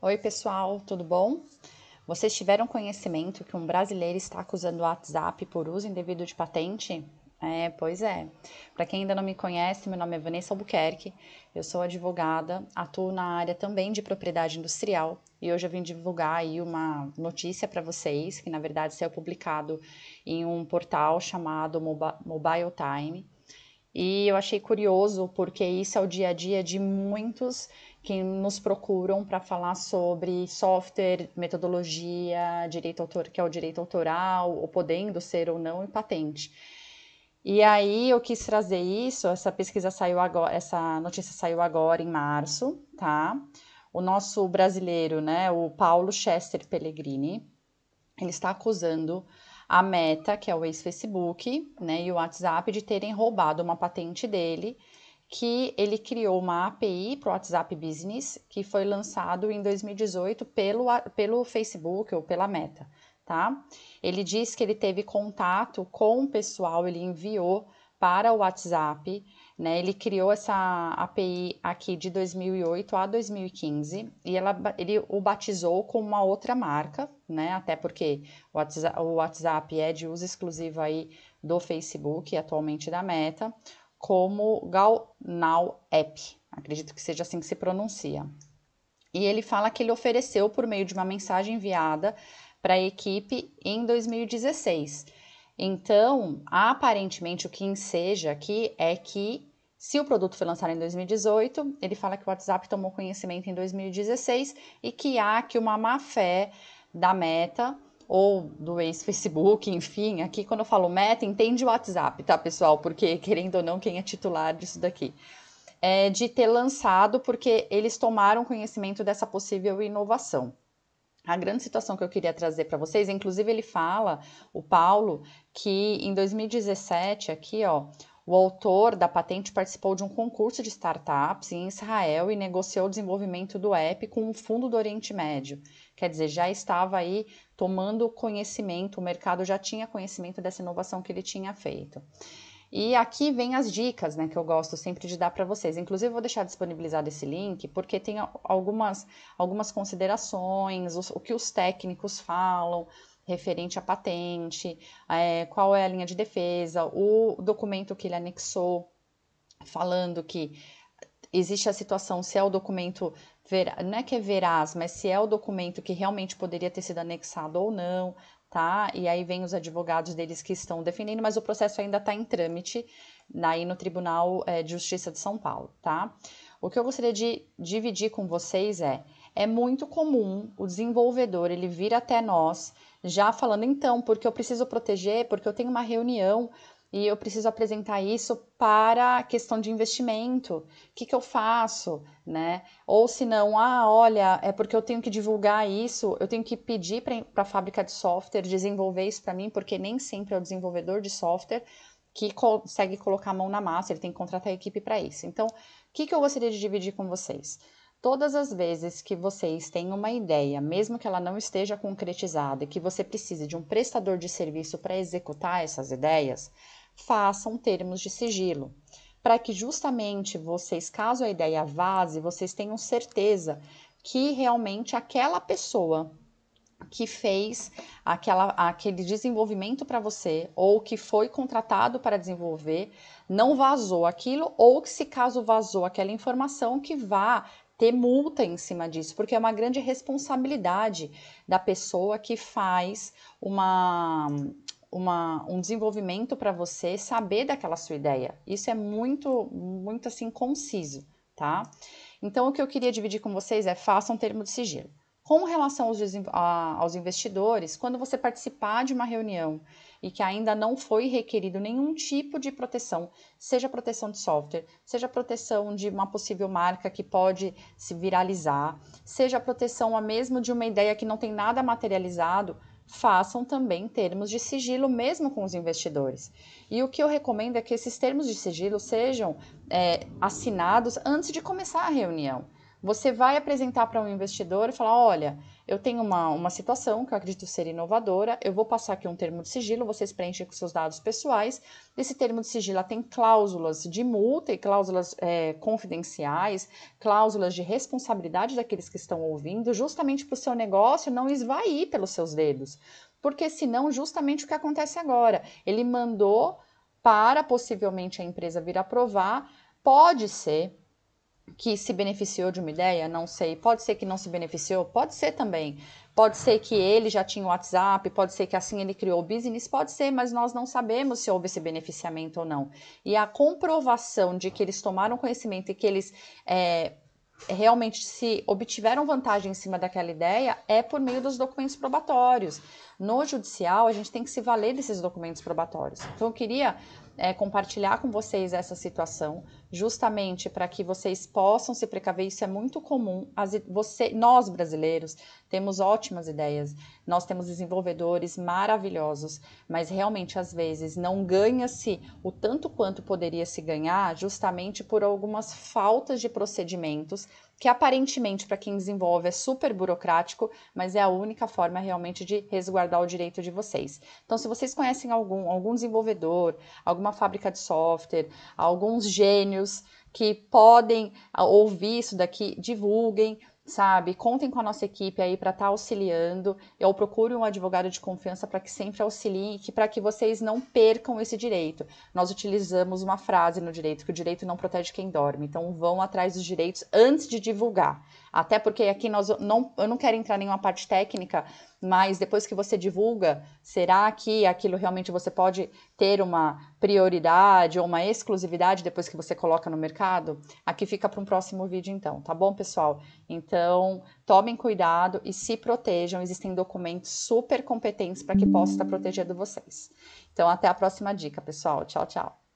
Oi, pessoal, tudo bom? Vocês tiveram conhecimento que um brasileiro está acusando o WhatsApp por uso indevido de patente? É, pois é. Para quem ainda não me conhece, meu nome é Vanessa Albuquerque, eu sou advogada, atuo na área também de propriedade industrial e hoje eu vim divulgar aí uma notícia para vocês, que na verdade saiu publicado em um portal chamado Mobile Time. E eu achei curioso porque isso é o dia a dia de muitos que nos procuram para falar sobre software, metodologia, direito autor, que é o direito autoral, ou podendo ser ou não, e patente. E aí eu quis trazer isso, essa pesquisa saiu agora, essa notícia saiu agora em março, tá? O nosso brasileiro, né, o Paulo Chester Pellegrini, ele está acusando a Meta, que é o ex-Facebook, né, e o WhatsApp de terem roubado uma patente dele, que ele criou uma API para o WhatsApp Business, que foi lançado em 2018 pelo, pelo Facebook ou pela Meta tá? Ele diz que ele teve contato com o pessoal, ele enviou para o WhatsApp, né? Ele criou essa API aqui de 2008 a 2015 e ela, ele o batizou com uma outra marca, né? Até porque o WhatsApp, o WhatsApp é de uso exclusivo aí do Facebook, atualmente da Meta, como Gal Now App. Acredito que seja assim que se pronuncia. E ele fala que ele ofereceu por meio de uma mensagem enviada para a equipe em 2016. Então, aparentemente, o que enseja aqui é que se o produto foi lançado em 2018, ele fala que o WhatsApp tomou conhecimento em 2016 e que há que uma má fé da Meta ou do ex-Facebook, enfim, aqui quando eu falo Meta, entende o WhatsApp, tá, pessoal? Porque, querendo ou não, quem é titular disso daqui. É de ter lançado porque eles tomaram conhecimento dessa possível inovação a grande situação que eu queria trazer para vocês, inclusive ele fala, o Paulo, que em 2017, aqui, ó, o autor da patente participou de um concurso de startups em Israel e negociou o desenvolvimento do app com um fundo do Oriente Médio. Quer dizer, já estava aí tomando conhecimento, o mercado já tinha conhecimento dessa inovação que ele tinha feito. E aqui vem as dicas, né, que eu gosto sempre de dar para vocês. Inclusive, vou deixar disponibilizado esse link, porque tem algumas, algumas considerações, o, o que os técnicos falam referente à patente, é, qual é a linha de defesa, o documento que ele anexou, falando que existe a situação se é o documento, não é que é veraz, mas se é o documento que realmente poderia ter sido anexado ou não, tá? E aí vem os advogados deles que estão defendendo, mas o processo ainda está em trâmite aí no Tribunal é, de Justiça de São Paulo, tá? O que eu gostaria de dividir com vocês é, é muito comum o desenvolvedor ele vir até nós já falando então, porque eu preciso proteger, porque eu tenho uma reunião e eu preciso apresentar isso para a questão de investimento. O que, que eu faço, né? Ou se não, ah, olha, é porque eu tenho que divulgar isso, eu tenho que pedir para a fábrica de software desenvolver isso para mim, porque nem sempre é o desenvolvedor de software que consegue colocar a mão na massa, ele tem que contratar a equipe para isso. Então, o que, que eu gostaria de dividir com vocês? Todas as vezes que vocês têm uma ideia, mesmo que ela não esteja concretizada, e que você precise de um prestador de serviço para executar essas ideias, façam termos de sigilo, para que justamente vocês, caso a ideia vaze, vocês tenham certeza que realmente aquela pessoa que fez aquela, aquele desenvolvimento para você ou que foi contratado para desenvolver não vazou aquilo ou que se caso vazou aquela informação que vá ter multa em cima disso, porque é uma grande responsabilidade da pessoa que faz uma uma, um desenvolvimento para você saber daquela sua ideia. Isso é muito, muito assim, conciso, tá? Então, o que eu queria dividir com vocês é façam um termo de sigilo. Com relação aos, aos investidores, quando você participar de uma reunião e que ainda não foi requerido nenhum tipo de proteção, seja proteção de software, seja proteção de uma possível marca que pode se viralizar, seja proteção a mesmo de uma ideia que não tem nada materializado, façam também termos de sigilo, mesmo com os investidores. E o que eu recomendo é que esses termos de sigilo sejam é, assinados antes de começar a reunião. Você vai apresentar para um investidor e falar: olha, eu tenho uma, uma situação que eu acredito ser inovadora, eu vou passar aqui um termo de sigilo, vocês preenchem com seus dados pessoais. Esse termo de sigilo tem cláusulas de multa e cláusulas é, confidenciais, cláusulas de responsabilidade daqueles que estão ouvindo, justamente para o seu negócio não esvair pelos seus dedos. Porque senão, justamente o que acontece agora, ele mandou para possivelmente a empresa vir aprovar, pode ser que se beneficiou de uma ideia, não sei. Pode ser que não se beneficiou, pode ser também. Pode ser que ele já tinha o WhatsApp, pode ser que assim ele criou o business, pode ser, mas nós não sabemos se houve esse beneficiamento ou não. E a comprovação de que eles tomaram conhecimento e que eles é, realmente se obtiveram vantagem em cima daquela ideia é por meio dos documentos probatórios. No judicial, a gente tem que se valer desses documentos probatórios. Então, eu queria é, compartilhar com vocês essa situação, justamente para que vocês possam se precaver. Isso é muito comum. As, você, nós brasileiros temos ótimas ideias, nós temos desenvolvedores maravilhosos, mas realmente às vezes não ganha-se o tanto quanto poderia se ganhar, justamente por algumas faltas de procedimentos que aparentemente para quem desenvolve é super burocrático, mas é a única forma realmente de resguardar o direito de vocês. Então, se vocês conhecem algum, algum desenvolvedor, alguma fábrica de software, alguns gênios que podem ouvir isso daqui, divulguem, sabe? Contem com a nossa equipe aí para estar tá auxiliando. Eu procure um advogado de confiança para que sempre auxilie e para que vocês não percam esse direito. Nós utilizamos uma frase no direito que o direito não protege quem dorme. Então vão atrás dos direitos antes de divulgar. Até porque aqui nós não, eu não quero entrar em nenhuma parte técnica, mas depois que você divulga, será que aquilo realmente você pode ter uma prioridade ou uma exclusividade depois que você coloca no mercado? Aqui fica para um próximo vídeo então, tá bom, pessoal? Então, tomem cuidado e se protejam. Existem documentos super competentes para que possa estar protegendo vocês. Então, até a próxima dica, pessoal. Tchau, tchau.